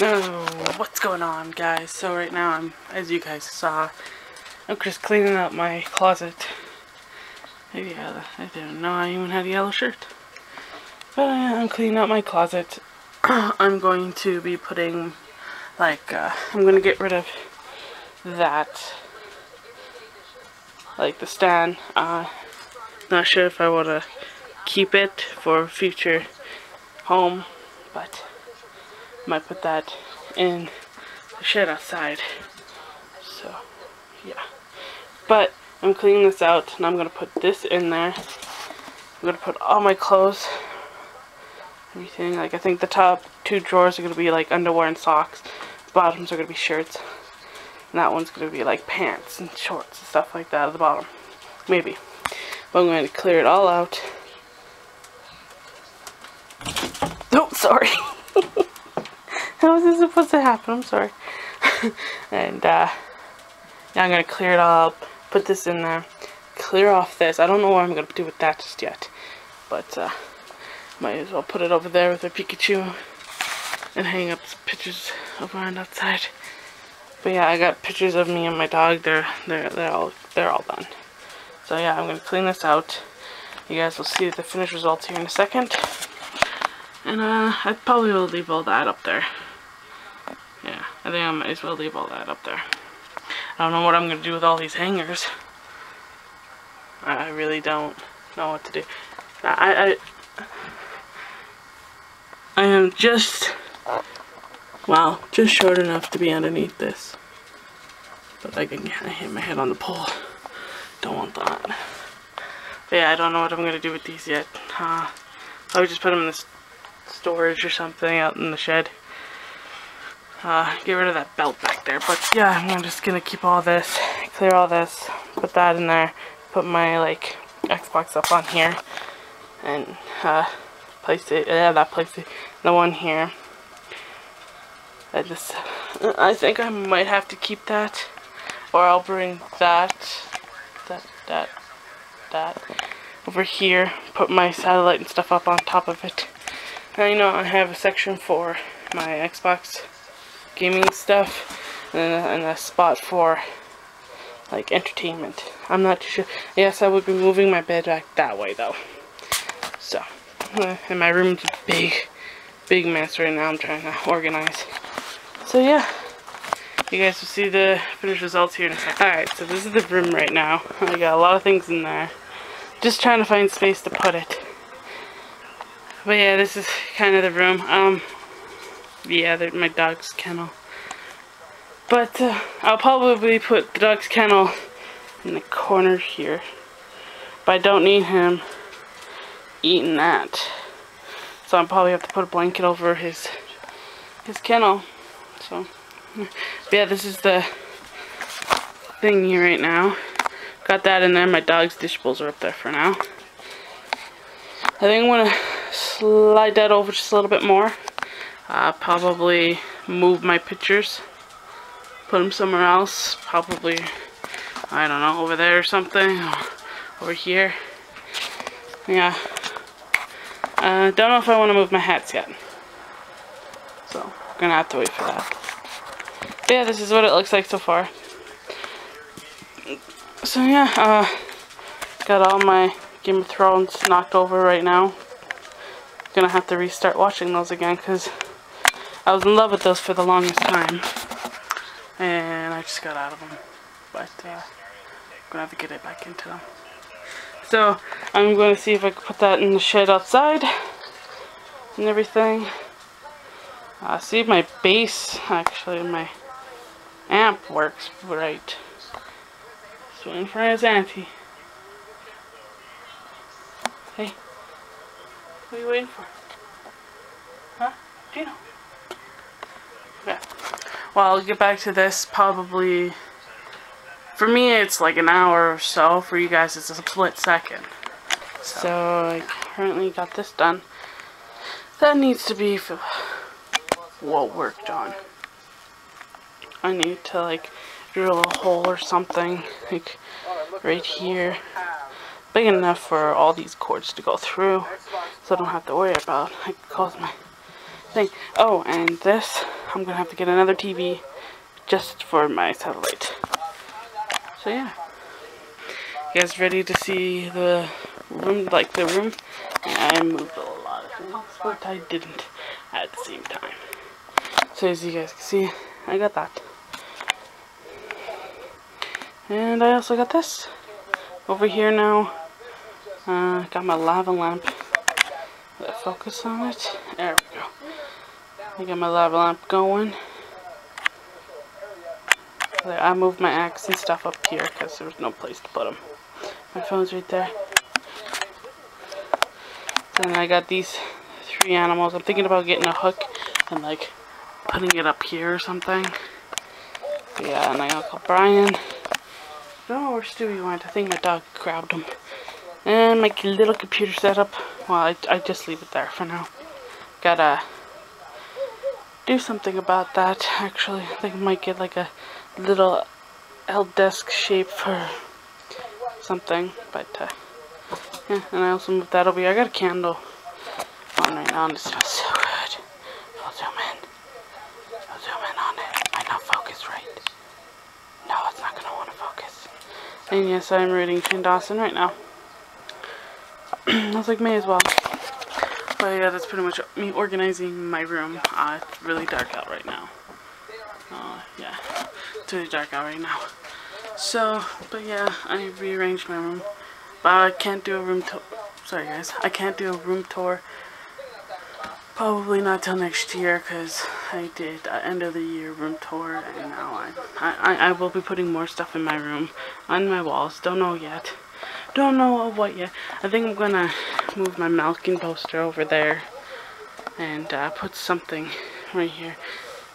What's going on guys? So right now I'm, as you guys saw, I'm just cleaning up my closet. Maybe I, I didn't know I even had a yellow shirt. But I'm cleaning up my closet. I'm going to be putting, like, uh, I'm going to get rid of that, like the stand. Uh, not sure if I want to keep it for future home, but might put that in the shed outside. So, yeah. But I'm cleaning this out and I'm going to put this in there. I'm going to put all my clothes, everything. Like, I think the top two drawers are going to be like underwear and socks. Bottoms are going to be shirts. And that one's going to be like pants and shorts and stuff like that at the bottom. Maybe. But I'm going to clear it all out. Oh, sorry. How is this supposed to happen? I'm sorry. and uh, now I'm going to clear it all up, put this in there, clear off this. I don't know what I'm going to do with that just yet. But uh, might as well put it over there with a Pikachu and hang up some pictures of mine outside. But yeah, I got pictures of me and my dog. They're they're they're all they're all done. So yeah, I'm gonna clean this out. You guys will see the finished results here in a second. And uh, I probably will leave all that up there. I think I might as well leave all that up there. I don't know what I'm going to do with all these hangers. I really don't know what to do. I, I, I am just, wow, just short enough to be underneath this. But I can kind of hit my head on the pole. Don't want that. But yeah, I don't know what I'm going to do with these yet. Uh, I would just put them in the storage or something out in the shed uh, get rid of that belt back there. But yeah, I'm just gonna keep all this, clear all this, put that in there, put my like Xbox up on here, and uh, place it. Yeah, that place it. The one here. I just, I think I might have to keep that, or I'll bring that, that, that, that over here. Put my satellite and stuff up on top of it. Now you know I have a section for my Xbox gaming stuff and a, spot for like entertainment. I'm not sure. Yes, I would be moving my bed back that way though. So, uh, and my room's a big, big mess right now. I'm trying to organize. So yeah, you guys will see the finished results here in a second. Alright, so this is the room right now. I got a lot of things in there. Just trying to find space to put it. But yeah, this is kind of the room. Um, yeah, my dog's kennel. But uh, I'll probably put the dog's kennel in the corner here. But I don't need him eating that. So I'll probably have to put a blanket over his his kennel. So yeah, this is the thing here right now. Got that in there. My dog's dish bowls are up there for now. I think I'm gonna slide that over just a little bit more. Uh, probably move my pictures. Put them somewhere else. Probably, I don't know, over there or something. Over here. Yeah. Uh, don't know if I want to move my hats yet. So, I'm gonna have to wait for that. But yeah, this is what it looks like so far. So yeah, uh, got all my Game of Thrones knocked over right now. Gonna have to restart watching those again because I was in love with those for the longest time. And I just got out of them. But, uh, I'm gonna have to get it back into them. So, I'm going to see if I can put that in the shed outside. And everything. Uh, see if my bass, actually, my amp works right. So in front of his auntie. Hey. What are you waiting for? Huh? Gino? Well, I'll get back to this probably... For me, it's like an hour or so. For you guys, it's a split second. So, so I currently got this done. That needs to be well worked on. I need to like drill a hole or something like right here big enough for all these cords to go through so I don't have to worry about like cause my thing. Oh, and this, I'm gonna have to get another TV just for my satellite. So yeah. You guys ready to see the room, like the room? I moved a lot of things, but I didn't at the same time. So as you guys can see, I got that. And I also got this. Over here now, uh, got my lava lamp. Let's focus on it. There we go. I got my lava lamp going. I moved my axe and stuff up here because there was no place to put them. My phone's right there. Then I got these three animals. I'm thinking about getting a hook and like putting it up here or something. Yeah, and I got Brian. I don't know where Stewie went. I think my dog grabbed him. And my little computer setup. Well, I, I just leave it there for now. Gotta do something about that, actually. I think I might get like a little L desk shape for something. But, uh, yeah, and I also moved that over here. I got a candle on right now, and it smells so good. I'll zoom in. I'll zoom in on it. Might not focus right. No, it's not gonna want to focus. And yes, I'm reading Shane Dawson right now. I was like, may as well. But yeah, that's pretty much me organizing my room. Uh, it's really dark out right now. Uh, yeah, it's really dark out right now. So, but yeah, I rearranged my room. But I can't do a room tour. Sorry guys, I can't do a room tour. Probably not till next year because I did uh, end of the year room tour and now I, I, I will be putting more stuff in my room on my walls. Don't know yet. Don't know what yet. I think I'm gonna move my Malkin poster over there and uh, put something right here.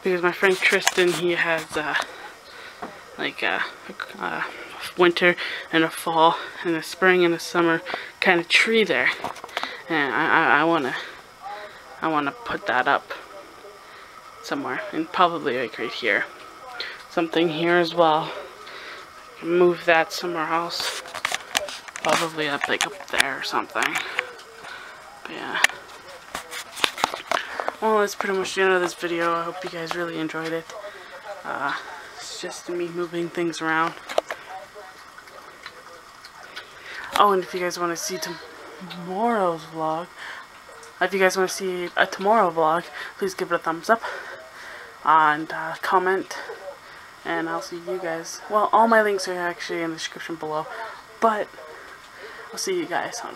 Because my friend Tristan he has uh, like a, uh, a, winter and a fall and a spring and a summer kind of tree there. And I, I, I wanna I wanna put that up somewhere and probably like right here. Something here as well. Move that somewhere else probably up like up there or something but yeah well that's pretty much the end of this video I hope you guys really enjoyed it uh, it's just me moving things around Oh, and if you guys want to see tomorrow's vlog, if you guys want to see a tomorrow vlog, please give it a thumbs up and uh, comment. And I'll see you guys. Well, all my links are actually in the description below. But I'll see you guys on